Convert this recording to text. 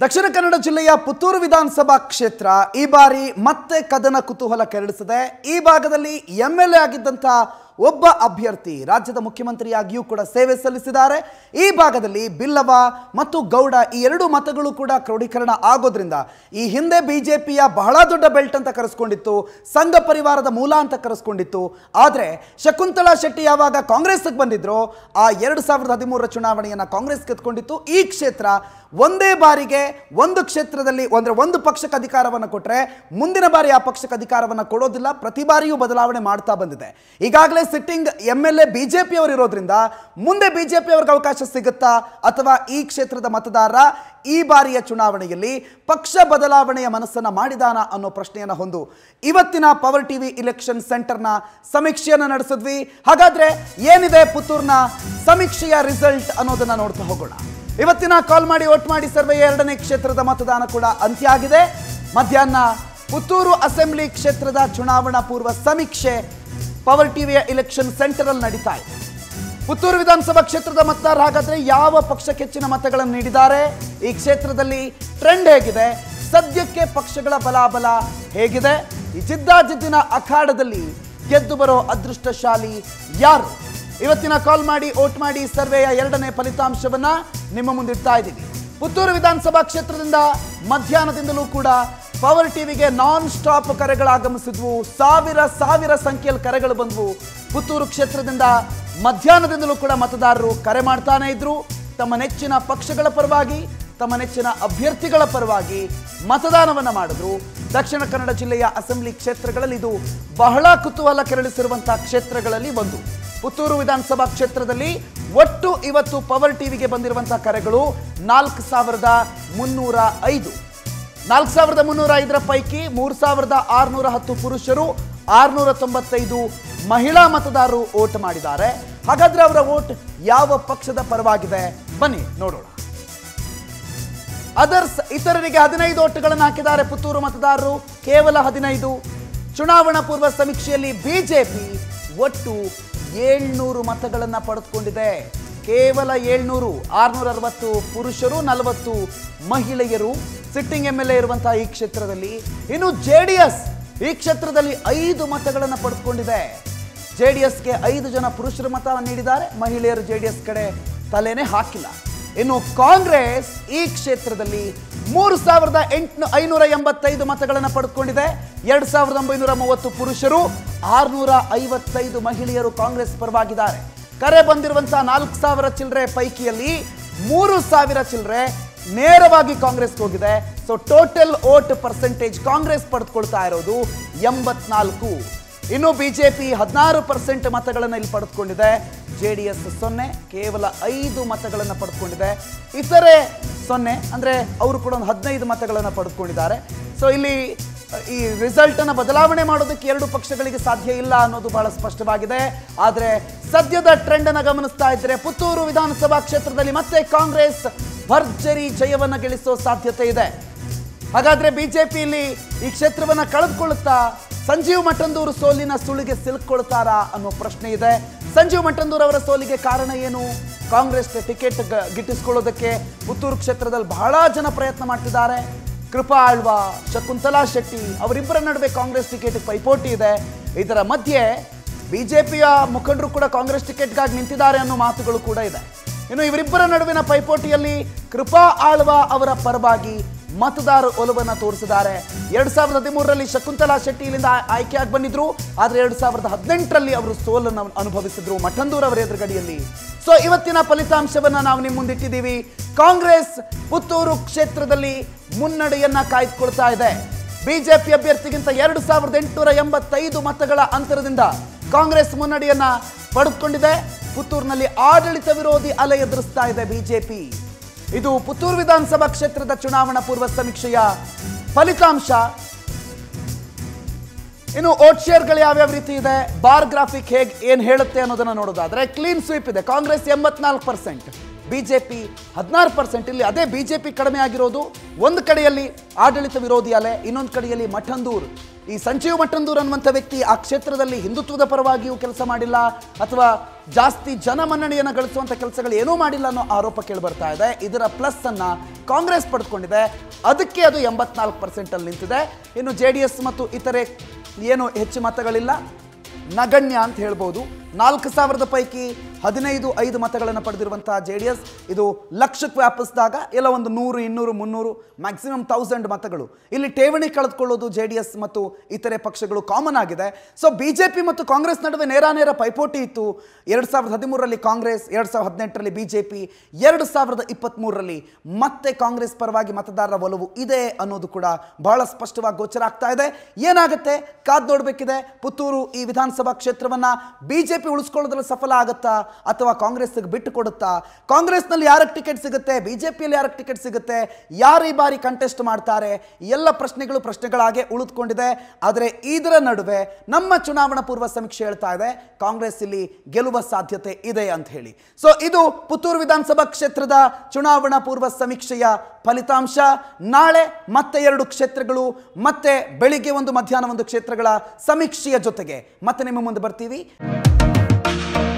ದಕ್ಷಿಣ ಕನ್ನಡ ಜಿಲ್ಲೆಯ ಪುತ್ತೂರು ವಿಧಾನಸಭಾ ಕ್ಷೇತ್ರ ಈ ಬಾರಿ ಮತ್ತೆ ಕದನ ಕುತೂಹಲ ಕೆರಳಿಸಿದೆ. ಈ ಭಾಗದಲ್ಲಿ ಎಂ ಎಲ್ ಎ ಆಗಿದ್ದಂಥ ಒಬ್ಬ ಅಭ್ಯರ್ಥಿ ರಾಜ್ಯದ ಮುಖ್ಯಮಂತ್ರಿಯಾಗಿಯೂ ಕೂಡ ಸೇವೆ ಸಲ್ಲಿಸಿದ್ದಾರೆ. ಈ ಭಾಗದಲ್ಲಿ ಬಿಲ್ಲವ ಮತ್ತು ಗೌಡ ಈ ಎರಡು ಮತಗಳು ಕೂಡ ಕ್ರೋಢೀಕರಣ ಆಗೋದ್ರಿಂದ ಈ ಹಿಂದೆ ಬಿಜೆಪಿಯ ಬಹಳ ದೊಡ್ಡ ಬೆಲ್ಟ್ ಅಂತ ಕರೆಸ್ಕೊಂಡಿತ್ತು, ಸಂಘ ಪರಿವಾರದ ಮೂಲ ಅಂತ ಕರೆಸ್ಕೊಂಡಿತ್ತು. ಆದರೆ ಶಕುಂತಲಾ ಶೆಟ್ಟಿ ಯಾವಾಗ ಕಾಂಗ್ರೆಸ್ಗೆ ಬಂದಿದ್ರು ಆ ಎರಡು ಸಾವಿರದ ಹದಿಮೂರರ ಚುನಾವಣೆಯನ್ನು ಕಾಂಗ್ರೆಸ್ ಗೆದ್ಕೊಂಡಿತ್ತು ಈ ಕ್ಷೇತ್ರ ಒಂದೇ ಬಾರಿಗೆ ಒಂದು ಕ್ಷೇತ್ರದಲ್ಲಿ ಅಂದರೆ ಒಂದು ಪಕ್ಷಕ್ಕೆ ಅಧಿಕಾರವನ್ನು ಕೊಟ್ಟರೆ ಮುಂದಿನ ಬಾರಿ ಆ ಪಕ್ಷಕ್ಕೆ ಅಧಿಕಾರವನ್ನು ಕೊಡೋದಿಲ್ಲ, ಪ್ರತಿ ಬಾರಿಯೂ ಬದಲಾವಣೆ ಮಾಡ್ತಾ ಬಂದಿದೆ. ಈಗಾಗಲೇ sitting M L A B ಇರೋದ್ರಿಂದ ಮುಂದೆ ಬಿ ಜೆ ಅವಕಾಶ ಸಿಗುತ್ತಾ? ಅಥವಾ ಈ ಕ್ಷೇತ್ರದ ಮತದಾರ ಈ ಬಾರಿಯ ಚುನಾವಣೆಯಲ್ಲಿ ಪಕ್ಷ ಬದಲಾವಣೆಯ ಮನಸ್ಸನ್ನ ಮಾಡಿದಾನ ಅನ್ನೋ ಪ್ರಶ್ನೆಯನ್ನು ಹೊಂದು ಇವತ್ತಿನ ಪವರ್ ಟಿವಿ ಇಲೆಕ್ಷನ್ ಸೆಂಟರ್ನ ಸಮೀಕ್ಷೆಯನ್ನು ನಡೆಸಿದ್ವಿ. ಹಾಗಾದ್ರೆ ಏನಿದೆ ಪುತ್ತೂರ್ನ ಸಮೀಕ್ಷೆಯ ರಿಸಲ್ಟ್ ಅನ್ನೋದನ್ನ ನೋಡ್ತಾ ಹೋಗೋಣ. ಇವತ್ತಿನ ಕಾಲ್ ಮಾಡಿ ಓಟ್ ಮಾಡಿ, ಸರ್ವೆ ಎರಡನೇ ಕ್ಷೇತ್ರದ ಮತದಾನ ಕೂಡ ಅಂತ್ಯ ಆಗಿದೆ. ಮಧ್ಯಾಹ್ನ ಪುತ್ತೂರು ಅಸೆಂಬ್ಲಿ ಕ್ಷೇತ್ರದ ಚುನಾವಣಾ ಪೂರ್ವ ಸಮೀಕ್ಷೆ ಪವರ್ ಟಿವಿಯ ಇಲೆಕ್ಷನ್ ಸೆಂಟರ್ ಅಲ್ಲಿ ನಡೀತಾ ಇದೆ. ಪುತ್ತೂರು ವಿಧಾನಸಭಾ ಕ್ಷೇತ್ರದ ಮತದಾರರು ಹಾಗಾದ್ರೆ ಯಾವ ಪಕ್ಷಕ್ಕೆ ಹೆಚ್ಚಿನ ಮತಗಳನ್ನು ನೀಡಿದ್ದಾರೆ? ಈ ಕ್ಷೇತ್ರದಲ್ಲಿ ಟ್ರೆಂಡ್ ಹೇಗಿದೆ. ಸದ್ಯಕ್ಕೆ ಪಕ್ಷಗಳ ಬಲಾಬಲ ಹೇಗಿದೆ. ಈ ಜಿದ್ದಾಜಿದ್ದಿನ ಅಖಾಡದಲ್ಲಿ ಗೆದ್ದು ಬರೋ ಅದೃಷ್ಟಶಾಲಿ ಯಾರು? ಇವತ್ತಿನ ಕಾಲ್ ಮಾಡಿ ವೋಟ್ ಮಾಡಿ, ಸರ್ವೆಯ ಎರಡನೇ ಫಲಿತಾಂಶವನ್ನ ನಿಮ್ಮ ಮುಂದಿಡ್ತಾ ಇದ್ದೀವಿ. ಪುತ್ತೂರು ವಿಧಾನಸಭಾ ಕ್ಷೇತ್ರದಿಂದ ಮಧ್ಯಾಹ್ನದಿಂದಲೂ ಕೂಡ ಪವರ್ ಟಿವಿಗೆ ನಾನ್ ಸ್ಟಾಪ್ ಕರೆಗಳು ಆಗಮಿಸಿದ್ವು ಸಾವಿರ ಸಾವಿರ ಸಂಖ್ಯೆಯಲ್ಲಿ ಕರೆಗಳು ಬಂದವು. ಪುತ್ತೂರು ಕ್ಷೇತ್ರದಿಂದ ಮಧ್ಯಾಹ್ನದಿಂದಲೂ ಕೂಡ ಮತದಾರರು ಕರೆ ಮಾಡ್ತಾನೆ ಇದ್ರು. ತಮ್ಮ ನೆಚ್ಚಿನ ಪಕ್ಷಗಳ ಪರವಾಗಿ, ತಮ್ಮ ನೆಚ್ಚಿನ ಅಭ್ಯರ್ಥಿಗಳ ಪರವಾಗಿ ಮತದಾನವನ್ನು ಮಾಡಿದ್ರು. ದಕ್ಷಿಣ ಕನ್ನಡ ಜಿಲ್ಲೆಯ ಅಸೆಂಬ್ಲಿ ಕ್ಷೇತ್ರಗಳಲ್ಲಿ ಇದು ಬಹಳ ಕುತೂಹಲ ಕೆರಳಿಸಿರುವಂತಹ ಕ್ಷೇತ್ರಗಳಲ್ಲಿ ಒಂದು. ಪುತ್ತೂರು ವಿಧಾನಸಭಾ ಕ್ಷೇತ್ರದಲ್ಲಿ ಒಟ್ಟು ಇವತ್ತು ಪವರ್ ಟಿವಿಗೆ ಬಂದಿರುವಂತಹ ಕರೆಗಳು ನಾಲ್ಕು ಸಾವಿರದ ಮುನ್ನೂರ ಐದು. ನಾಲ್ಕು ಸಾವಿರದ ಮುನ್ನೂರ ಐದರ ಪೈಕಿ ಮೂರು ಸಾವಿರದ ಆರುನೂರ ಹತ್ತು ಪುರುಷರು, ಆರುನೂರ ತೊಂಬತ್ತೈದು ಮಹಿಳಾ ಮತದಾರರು ಓಟ್ ಮಾಡಿದ್ದಾರೆ. ಹಾಗಾದ್ರೆ ಅವರ ಓಟ್ ಯಾವ ಪಕ್ಷದ ಪರವಾಗಿದೆ? ಬನ್ನಿ, ನೋಡೋಣ. ಅದರ್ಸ್ ಇತರರಿಗೆ ಹದಿನೈದು ಓಟುಗಳನ್ನು ಹಾಕಿದ್ದಾರೆ ಪುತ್ತೂರು ಮತದಾರರು. ಕೇವಲ ಹದಿನೈದು. ಚುನಾವಣಾ ಪೂರ್ವ ಸಮೀಕ್ಷೆಯಲ್ಲಿ ಬಿಜೆಪಿ ಒಟ್ಟು ಏಳ್ನೂರು ಮತಗಳನ್ನು ಪಡೆದುಕೊಂಡಿದೆ. ಕೇವಲ ಏಳ್ನೂರು ಆರ್ನೂರ ಅರವತ್ತು ಪುರುಷರು, ನಲವತ್ತು ಮಹಿಳೆಯರು ಸಿಟ್ಟಿಂಗ್ ಎಂ ಎಲ್ ಎ ಇರುವಂತಹ ಈ ಕ್ಷೇತ್ರದಲ್ಲಿ. ಇನ್ನು ಜೆ ಡಿ ಎಸ್ ಈ ಕ್ಷೇತ್ರದಲ್ಲಿ ಐದು ಮತಗಳನ್ನು ಪಡೆದುಕೊಂಡಿದೆ ಜೆ ಡಿ ಎಸ್ಗೆ ಐದು ಜನ ಪುರುಷರು ಮತ ನೀಡಿದ್ದಾರೆ. ಮಹಿಳೆಯರು ಜೆ ಡಿ ಎಸ್ ಕಡೆ ತಲೆನೇ ಹಾಕಿಲ್ಲ. ಇನ್ನು ಕಾಂಗ್ರೆಸ್ ಈ ಕ್ಷೇತ್ರದಲ್ಲಿ ಮೂರು ಸಾವಿರದ ಎಂಟು ಐನೂರ ಎಂಬತ್ತೈದು ಮತಗಳನ್ನು ಪಡೆದುಕೊಂಡಿದೆ ಎರಡು ಸಾವಿರದ ಒಂಬೈನೂರ ಮೂವತ್ತು ಪುರುಷರು, ಆರುನೂರ ಐವತ್ತೈದು ಮಹಿಳೆಯರು ಕಾಂಗ್ರೆಸ್ ಪರವಾಗಿದ್ದಾರೆ. ಕರೆ ಬಂದಿರುವಂತಹ ನಾಲ್ಕು ಸಾವಿರ ಚಿಲ್ಲರೆ ಪೈಕಿಯಲ್ಲಿ ಮೂರು ಸಾವಿರ ಚಿಲ್ಲರೆ ನೇರವಾಗಿ ಕಾಂಗ್ರೆಸ್ಗೆ ಹೋಗಿದೆ. So total vote percentage Congress ಪಡೆದುಕೊಳ್ತಾ ಇರೋದು ಎಂಬತ್ನಾಲ್ಕು. ಇನ್ನು ಬಿಜೆಪಿ ಹದಿನಾರು ಪರ್ಸೆಂಟ್ ಮತಗಳನ್ನು ಇಲ್ಲಿ ಪಡೆದುಕೊಂಡಿದೆ. ಜೆ ಡಿ ಎಸ್ ಸೊನ್ನೆ, ಕೇವಲ ಐದು ಮತಗಳನ್ನು ಪಡೆದುಕೊಂಡಿದೆ. ಇತರೆ ಸೊನ್ನೆ ಅಂದರೆ ಅವರು ಕೂಡ ಒಂದು ಹದಿನೈದು ಮತಗಳನ್ನು ಪಡೆದುಕೊಂಡಿದ್ದಾರೆ. ಸೊ ಇಲ್ಲಿ ಈ ರಿಸಲ್ಟ್ ಅನ್ನು ಬದಲಾವಣೆ ಮಾಡೋದಕ್ಕೆ ಎರಡು ಪಕ್ಷಗಳಿಗೆ ಸಾಧ್ಯ ಇಲ್ಲ ಅನ್ನೋದು ಬಹಳ ಸ್ಪಷ್ಟವಾಗಿದೆ. ಆದರೆ ಸದ್ಯದ ಟ್ರೆಂಡ್ ಅನ್ನು ಗಮನಿಸ್ತಾ ಇದ್ರೆ ಪುತ್ತೂರು ವಿಧಾನಸಭಾ ಕ್ಷೇತ್ರದಲ್ಲಿ ಮತ್ತೆ ಕಾಂಗ್ರೆಸ್ ಭರ್ಜರಿ ಜಯವನ್ನು ಗಳಿಸೋ ಸಾಧ್ಯತೆ ಇದೆ. ಹಾಗಾದ್ರೆ ಬಿಜೆಪಿ ಇಲ್ಲಿ ಈ ಕ್ಷೇತ್ರವನ್ನ ಕಳೆದುಕೊಳ್ಳುತ್ತಾ ಸಂಜೀವ್ ಮಠಂದೂರು ಸೋಲಿನ ಸುಳಿಗೆ ಸಿಲುಕೊಳ್ತಾರಾ ಅನ್ನೋ ಪ್ರಶ್ನೆ ಇದೆ. ಸಂಜೀವ್ ಮಠಂದೂರ್ ಅವರ ಸೋಲಿಗೆ ಕಾರಣ ಏನು? ಕಾಂಗ್ರೆಸ್ ಟಿಕೆಟ್ ಗಿಟ್ಟಿಸ್ಕೊಳ್ಳೋದಕ್ಕೆ ಪುತ್ತೂರು ಕ್ಷೇತ್ರದಲ್ಲಿ ಬಹಳ ಜನ ಪ್ರಯತ್ನ ಮಾಡ್ತಿದ್ದಾರೆ. ಕೃಪಾ ಆಳ್ವಾ, ಶಕುಂತಲಾ ಶೆಟ್ಟಿ ಅವರಿಬ್ಬರ ನಡುವೆ ಕಾಂಗ್ರೆಸ್ ಟಿಕೆಟ್ ಪೈಪೋಟಿ ಇದೆ. ಇದರ ಮಧ್ಯೆ ಬಿಜೆಪಿಯ ಮುಖಂಡರು ಕೂಡ ಕಾಂಗ್ರೆಸ್ ಟಿಕೆಟ್ಗಾಗಿ ನಿಂತಿದ್ದಾರೆ ಅನ್ನೋ ಮಾತುಗಳು ಕೂಡ ಇದೆ. ಇನ್ನು ಇವರಿಬ್ಬರ ನಡುವಿನ ಪೈಪೋಟಿಯಲ್ಲಿ ಕೃಪಾ ಆಳ್ವಾ ಅವರ ಪರವಾಗಿ ಮತದಾರ ಒಲವನ್ನು ತೋರಿಸಿದ್ದಾರೆ. ಎರಡ್ ಸಾವಿರದ ಹದಿಮೂರರಲ್ಲಿ ಶಕುಂತಲಾ ಶೆಟ್ಟಿ ಇಲ್ಲಿಂದ ಆಯ್- ಆಯ್ಕೆಯಾಗಿ ಬಂದಿದ್ರು. ಆದ್ರೆ ಎರಡ್ ಸಾವಿರದ ಹದಿನೆಂಟರಲ್ಲಿ ಅವರು ಸೋಲನ್ನು ಅನುಭವಿಸಿದ್ರು ಮಠಂದೂರ್ ಅವರ ಎದುರುಗಡೆಯಲ್ಲಿ. ಸೊ ಇವತ್ತಿನ ಫಲಿತಾಂಶವನ್ನ ನಾವು ನಿಮ್ಮ ಮುಂದಿಟ್ಟಿದ್ದೀವಿ. ಕಾಂಗ್ರೆಸ್ ಪುತ್ತೂರು ಕ್ಷೇತ್ರದಲ್ಲಿ ಮುನ್ನಡೆಯನ್ನ ಕಾಯ್ದುಕೊಳ್ತಾ ಇದೆ. ಬಿಜೆಪಿ ಅಭ್ಯರ್ಥಿಗಿಂತ ಎರಡು ಸಾವಿರದ ಎಂಟುನೂರ ಎಂಬತ್ತೈದು ಮತಗಳ ಅಂತರದಿಂದ ಕಾಂಗ್ರೆಸ್ ಮುನ್ನಡೆಯನ್ನ ಪಡೆದುಕೊಂಡಿದೆ. ಪುತ್ತೂರಿನಲ್ಲಿ ಆಡಳಿತ ವಿರೋಧಿ ಅಲೆ ಎದುರಿಸ್ತಾ ಇದೆ ಬಿಜೆಪಿ. ಇದು ಪುತ್ತೂರು ವಿಧಾನಸಭಾ ಕ್ಷೇತ್ರದ ಚುನಾವಣಾ ಪೂರ್ವ ಸಮೀಕ್ಷೆಯ ಫಲಿತಾಂಶ. ಇನ್ನು ಓಟ್ ಶೇರ್ಗಳು ಯಾವ್ಯಾವ ರೀತಿ ಇದೆ? ಬಾರ್ ಗ್ರಾಫಿಕ್ ಹೇಗೆ, ಏನು ಹೇಳುತ್ತೆ ಅನ್ನೋದನ್ನ ನೋಡೋದಾದ್ರೆ ಕ್ಲೀನ್ ಸ್ವೀಪ್ ಇದೆ. ಕಾಂಗ್ರೆಸ್ ಎಂಬತ್ನಾಲ್ಕು ಪರ್ಸೆಂಟ್, ಬಿಜೆಪಿ ಹದಿನಾರು ಪರ್ಸೆಂಟ್. ಇಲ್ಲಿ ಅದೇ ಬಿಜೆಪಿ ಕಡಿಮೆ ಆಗಿರೋದು. ಒಂದು ಕಡೆಯಲ್ಲಿ ಆಡಳಿತ ವಿರೋಧಿ ಅಲೆ, ಇನ್ನೊಂದು ಕಡೆಯಲ್ಲಿ ಮಠಂದೂರ್. ಈ ಸಂಜೀವ್ ಮಟ್ಟಂದೂರ್ ಅನ್ನುವಂಥ ವ್ಯಕ್ತಿ. ಆ ಕ್ಷೇತ್ರದಲ್ಲಿ ಹಿಂದುತ್ವದ ಪರವಾಗಿಯೂ ಕೆಲಸ ಮಾಡಿಲ್ಲ ಅಥವಾ ಜಾಸ್ತಿ ಜನಮನ್ನಣೆಯನ್ನು ಗಳಿಸುವಂಥ ಕೆಲಸಗಳು ಏನೂ ಮಾಡಿಲ್ಲ ಅನ್ನೋ ಆರೋಪ ಕೇಳಿ ಬರ್ತಾ ಇದೆ. ಇದರ ಪ್ಲಸ್ ಅನ್ನ ಕಾಂಗ್ರೆಸ್ ಪಡೆದುಕೊಂಡಿದೆ. ಅದಕ್ಕೆ ಅದು ಎಂಬತ್ನಾಲ್ಕು ಪರ್ಸೆಂಟಲ್ಲಿ ನಿಂತಿದೆ. ಇನ್ನು ಜೆ ಮತ್ತು ಇತರೆ ಏನು ಹೆಚ್ಚು ಮತಗಳಿಲ್ಲ. ನಗಣ್ಯ ಅಂತ ಹೇಳ್ಬೋದು. ನಾಲ್ಕು ಸಾವಿರದ ಪೈಕಿ ಹದಿನೈದು, ಐದು ಮತಗಳನ್ನು ಪಡೆದಿರುವಂತಹ ಜೆ ಡಿ ಎಸ್ ಇದು ಲಕ್ಷಕ್ಕೆ ವ್ಯಾಪಿಸಿದಾಗ ಎಲ್ಲ ಒಂದು ನೂರು, ಇನ್ನೂರು, ಮುನ್ನೂರು ಮ್ಯಾಕ್ಸಿಮಮ್ ತೌಸಂಡ್ ಮತಗಳು. ಇಲ್ಲಿ ಠೇವಣಿ ಕಳೆದುಕೊಳ್ಳೋದು ಜೆ ಮತ್ತು ಇತರೆ ಪಕ್ಷಗಳು ಕಾಮನ್ ಆಗಿದೆ. ಸೊ ಬಿ ಜೆ ಮತ್ತು ಕಾಂಗ್ರೆಸ್ ನಡುವೆ ನೇರಾನೇರ ಪೈಪೋಟಿ ಇತ್ತು. ಎರಡು ಸಾವಿರದ ಹದಿಮೂರರಲ್ಲಿ ಕಾಂಗ್ರೆಸ್, ಎರಡು ಸಾವಿರದ ಹದಿನೆಂಟರಲ್ಲಿ ಬಿ ಜೆ ಪಿ ಎರಡು ಸಾವಿರದ ಇಪ್ಪತ್ತ್ಮೂರರಲ್ಲಿ ಮತ್ತೆ ಕಾಂಗ್ರೆಸ್ ಪರವಾಗಿ ಮತದಾರರ ಒಲವು ಇದೆ ಅನ್ನೋದು ಕೂಡ ಬಹಳ ಸ್ಪಷ್ಟವಾಗಿ ಗೋಚರ ಆಗ್ತಾ ಇದೆ. ಏನಾಗುತ್ತೆ? ಕಾದ್ ನೋಡಬೇಕಿದೆ. ಪುತ್ತೂರು ಈ ವಿಧಾನಸಭಾ ಕ್ಷೇತ್ರವನ್ನ ಬಿಜೆಪಿ ಉಳಿಸ್ಕೊಳ್ಳೋದ್ರಲ್ಲಿ ಸಫಲ ಆಗುತ್ತಾ ಅಥವಾ ಕಾಂಗ್ರೆಸ್ಗೆ ಬಿಟ್ಟು ಕೊಡುತ್ತಾ? ಕಾಂಗ್ರೆಸ್ನಲ್ಲಿ ಯಾರಿಗೆ ಟಿಕೆಟ್ ಸಿಗುತ್ತೆ? ಬಿಜೆಪಿಯಲ್ಲಿ ಯಾರಿಗೆ ಟಿಕೆಟ್ ಸಿಗುತ್ತೆ? ಯಾರು ಈ ಬಾರಿ ಕಂಟೆಸ್ಟ್ ಮಾಡ್ತಾರೆ? ಎಲ್ಲ ಪ್ರಶ್ನೆಗಳು ಪ್ರಶ್ನೆಗಳಾಗೆ ಉಳಿದುಕೊಂಡಿದೆ. ಆದರೆ ಇದರ ನಡುವೆ ನಮ್ಮ ಚುನಾವಣಾ ಪೂರ್ವ ಸಮೀಕ್ಷೆ ಹೇಳ್ತಾ ಇದೆ, ಕಾಂಗ್ರೆಸ್ ಇಲ್ಲಿ ಗೆಲ್ಲುವ ಸಾಧ್ಯತೆ ಇದೆ ಅಂತ ಹೇಳಿ. ಸೊ ಇದು ಪುತ್ತೂರು ವಿಧಾನಸಭಾ ಕ್ಷೇತ್ರದ ಚುನಾವಣಾ ಪೂರ್ವ ಸಮೀಕ್ಷೆಯ ಫಲಿತಾಂಶ. ನಾಳೆ ಮತ್ತೆ ಎರಡು ಕ್ಷೇತ್ರಗಳು, ಮತ್ತೆ ಬೆಳಿಗ್ಗೆ ಒಂದು ಮಧ್ಯಾಹ್ನ ಒಂದು ಕ್ಷೇತ್ರಗಳ ಸಮೀಕ್ಷೆಯ ಜೊತೆಗೆ ಮತ್ತೆ ನಿಮ್ಮ ಮುಂದೆ ಬರ್ತೀವಿ. Thank you.